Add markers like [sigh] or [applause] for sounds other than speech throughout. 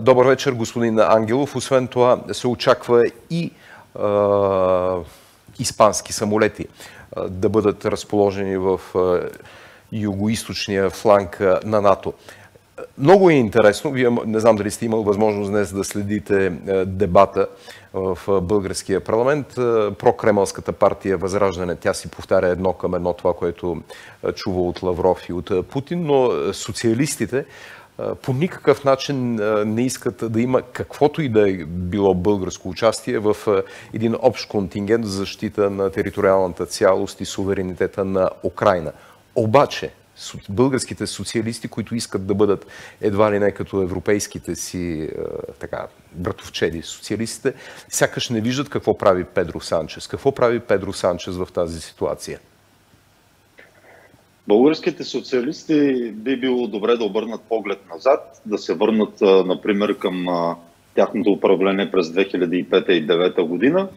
Добър вечер, господин Ангелов. Освен това се очаква и испански самолети да бъдат разположени в югоисточния фланг на НАТО. Много е интересно. Вие не знам дали сте имал възможност днес да следите дебата в българския парламент. Прокремълската партия Възраждане, тя си повтаря едно към едно това, което чува от Лавров и от Путин, но социалистите по никакъв начин не искат да има каквото и да е било българско участие в един общ контингент за защита на териториалната цялост и суверенитета на Украина. Обаче, българските социалисти, които искат да бъдат едва ли не като европейските си така, братовчеди социалистите, сякаш не виждат какво прави Педро Санчес. Какво прави Педро Санчес в тази ситуация? Българските социалисти би било добре да обърнат поглед назад, да се върнат, например, към тяхното управление през 2005 и 2009 година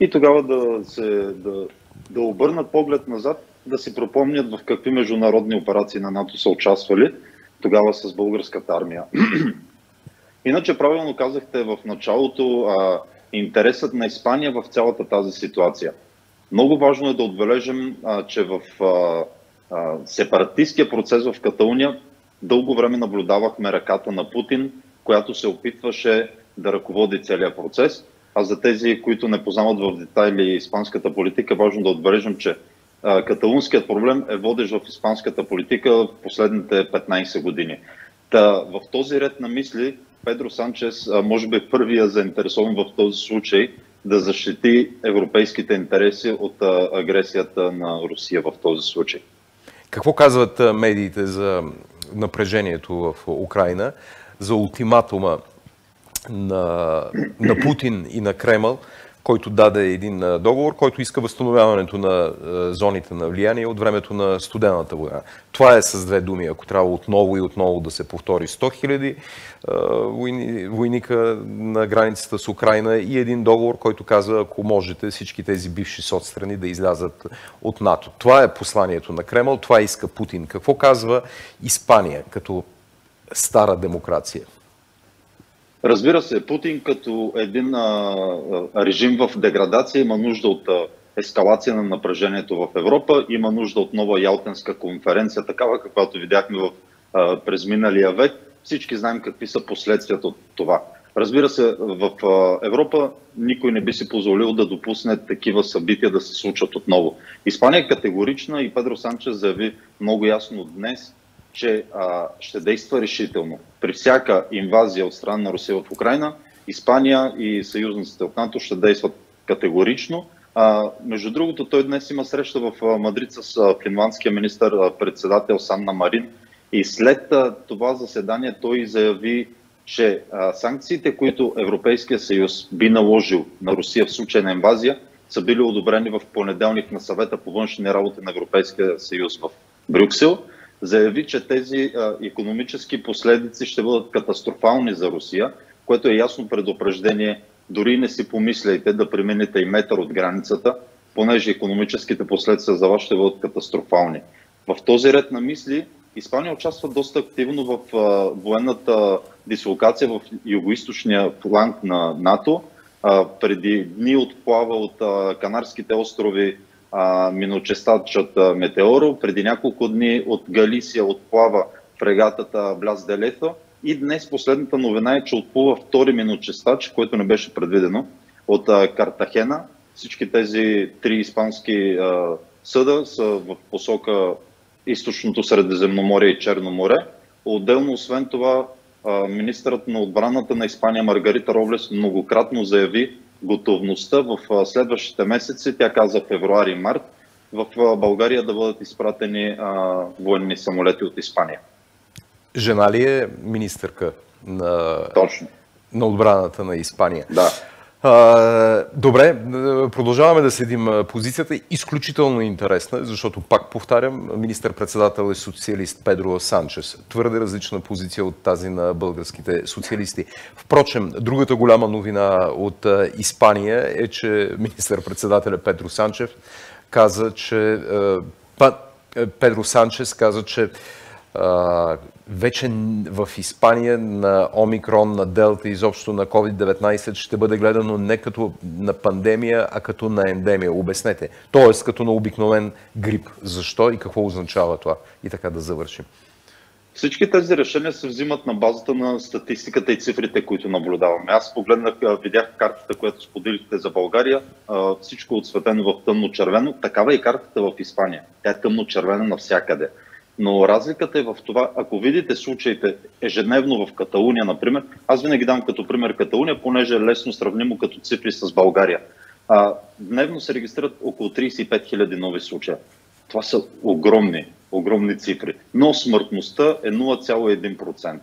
и тогава да, се, да, да обърнат поглед назад, да си пропомнят в какви международни операции на НАТО са участвали тогава с българската армия. [clears throat] Иначе правилно казахте в началото а, интересът на Испания в цялата тази ситуация. Много важно е да отбележим, а, че в а, сепаратистския процес в Каталуния дълго време наблюдавахме ръката на Путин, която се опитваше да ръководи целият процес. А за тези, които не познават в детайли испанската политика, важно да отбележим, че каталунският проблем е водещ в испанската политика в последните 15 години. Та, в този ред на мисли Педро Санчес може би е първия заинтересован в този случай да защити европейските интереси от агресията на Русия в този случай. Какво казват медиите за напрежението в Украина, за ултиматума на, на Путин и на Кремъл, който даде един договор, който иска възстановяването на зоните на влияние от времето на студената война. Това е с две думи, ако трябва отново и отново да се повтори 100 хиляди войника на границата с Украина и един договор, който казва, ако можете всички тези бивши соцстрани да излязат от НАТО. Това е посланието на Кремъл, това иска Путин. Какво казва Испания като стара демокрация? Разбира се, Путин като един а, режим в деградация има нужда от а, ескалация на напрежението в Европа, има нужда от нова Ялтенска конференция, такава каквато видяхме в, а, през миналия век. Всички знаем какви са последствията от това. Разбира се, в Европа никой не би си позволил да допусне такива събития да се случат отново. Испания е категорична и Педро Санчес заяви много ясно днес, че а, ще действа решително. При всяка инвазия от страна на Русия в Украина, Испания и съюзниците от НАТО ще действат категорично. А, между другото, той днес има среща в Мадрид с финландския министър-председател Санна Марин и след а, това заседание той заяви, че а, санкциите, които Европейския съюз би наложил на Русия в случай на инвазия, са били одобрени в понеделник на съвета по външни работи на Европейския съюз в Брюксел заяви, че тези а, економически последици ще бъдат катастрофални за Русия, което е ясно предупреждение. Дори не си помисляйте да преминете и метър от границата, понеже економическите последствия за вас ще бъдат катастрофални. В този ред на мисли Испания участва доста активно в а, военната дислокация в югоисточния фланг на НАТО. А, преди дни отплава от а, Канарските острови миночестачът Метеоро. Преди няколко дни от Галисия отплава фрегатата Бляс Делето. И днес последната новина е, че отплува втори миночестач, което не беше предвидено, от Картахена. Всички тези три испански съда са в посока източното Средиземноморие и Черно море. Отделно, освен това, министърът на отбраната на Испания Маргарита Роблес многократно заяви, готовността в следващите месеци, тя каза февруари и март, в България да бъдат изпратени а, военни самолети от Испания. Жена ли е министърка на, Точно. на отбраната на Испания? Да. Добре, продължаваме да следим позицията. Изключително интересна, защото пак повтарям, министър-председател е социалист Педро Санчес. Твърде различна позиция от тази на българските социалисти. Впрочем, другата голяма новина от Испания е, че министър-председателя Педро Санчев каза, че Педро Санчес каза, че вече в Испания на Омикрон, на Делта, изобщо на COVID-19 ще бъде гледано не като на пандемия, а като на ендемия. Обяснете. Тоест като на обикновен грип. Защо и какво означава това? И така да завършим. Всички тези решения се взимат на базата на статистиката и цифрите, които наблюдаваме. Аз погледнах, видях картата, която споделихте за България. Всичко е отсветено в тъмно-червено. Такава е и картата в Испания. Тя е тъмно-червена навсякъде. Но разликата е в това, ако видите случаите ежедневно в Каталуния, например, аз винаги дам като пример Каталуния, понеже е лесно сравнимо като цифри с България. А, дневно се регистрират около 35 000 нови случая. Това са огромни, огромни цифри. Но смъртността е 0,1%.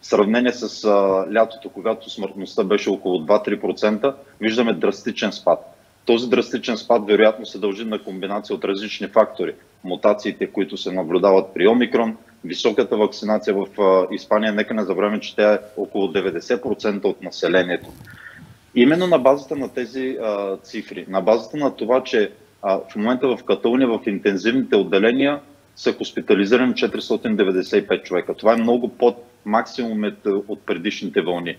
В сравнение с а, лятото, когато смъртността беше около 2-3%, виждаме драстичен спад. Този драстичен спад вероятно се дължи на комбинация от различни фактори. Мутациите, които се наблюдават при Омикрон, високата вакцинация в Испания, нека не забравяме, че тя е около 90% от населението. Именно на базата на тези а, цифри, на базата на това, че а, в момента в Каталуния в интензивните отделения са хоспитализирани 495 човека. Това е много под максимумът от предишните вълни.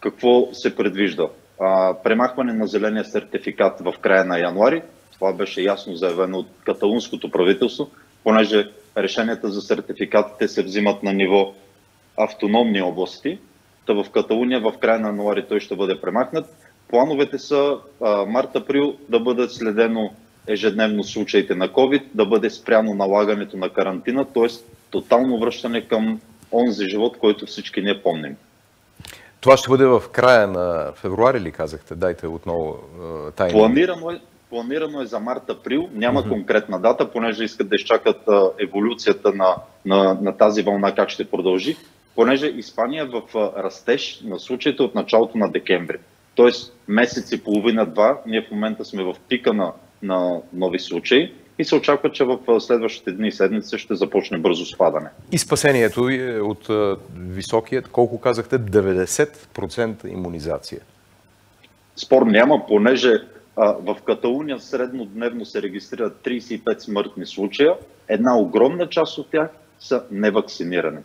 Какво се предвижда? А, премахване на зеления сертификат в края на януари. Това беше ясно заявено от каталунското правителство, понеже решенията за сертификатите се взимат на ниво автономни области. Та в Каталуния в края на януари той ще бъде премахнат. Плановете са март-април да бъдат следено ежедневно случаите на COVID, да бъде спряно налагането на карантина, т.е. тотално връщане към онзи живот, който всички ние помним. Това ще бъде в края на февруари ли казахте? Дайте отново тайна. Планирано е, планирано е за март-април. Няма mm-hmm. конкретна дата, понеже искат да изчакат еволюцията на, на, на тази вълна как ще продължи, понеже Испания е в растеж на случаите от началото на декември. Тоест месец и половина-два, ние в момента сме в пика на, на нови случаи и се очаква, че в следващите дни и седмици ще започне бързо спадане. И спасението е от високият, колко казахте, 90% иммунизация? Спор няма, понеже а, в Каталуния среднодневно се регистрират 35 смъртни случая. Една огромна част от тях са невакцинирани.